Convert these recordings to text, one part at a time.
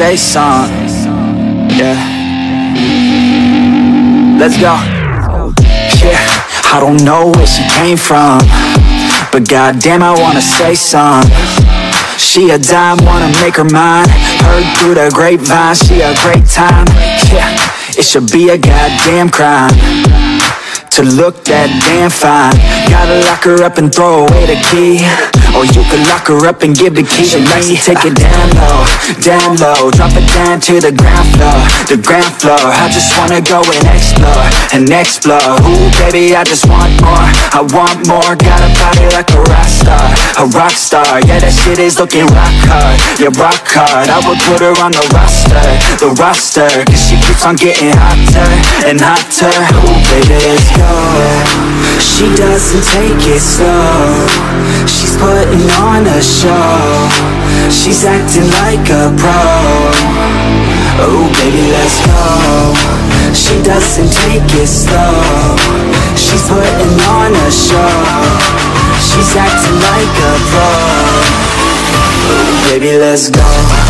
say something. Yeah. Let's go. Yeah, I don't know where she came from. But goddamn, I wanna say something. She a dime, wanna make her mine. Heard through the grapevine, she a great time. Yeah, it should be a goddamn crime to look that damn fine. Gotta lock her up and throw away the key. Or you could lock her up and give the key to me. Take it down low, down low. Drop it down to the ground floor, the ground floor. I just wanna go and explore, and explore. Ooh, baby, I just want more. I want more. Got a body like a rock star, a rock star. Yeah, that shit is looking rock hard, yeah, rock hard. I would put her on the roster, the roster. Cause she on getting hotter and hotter. Ooh, baby, let's go. She doesn't take it slow. She's putting on a show. She's acting like a pro. Oh, baby, let's go. She doesn't take it slow. She's putting on a show. She's acting like a pro. Oh, baby, let's go.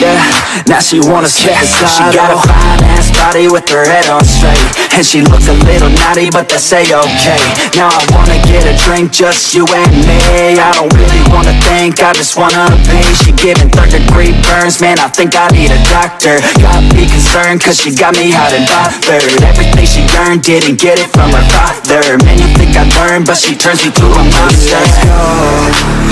yeah. Now she wanna skip the slide, She got a fine ass oh. body with her head on straight, and she looks a little naughty, but that's a okay. Now I wanna get a drink, just you and me. I don't really wanna think, I just wanna be. She giving third degree burns, man. I think I need a doctor. Got me concerned, cause she got me hot and bothered. Everything she earned, didn't get it from her father. Man, you think I learned, but she turns me to a monster. Let's go.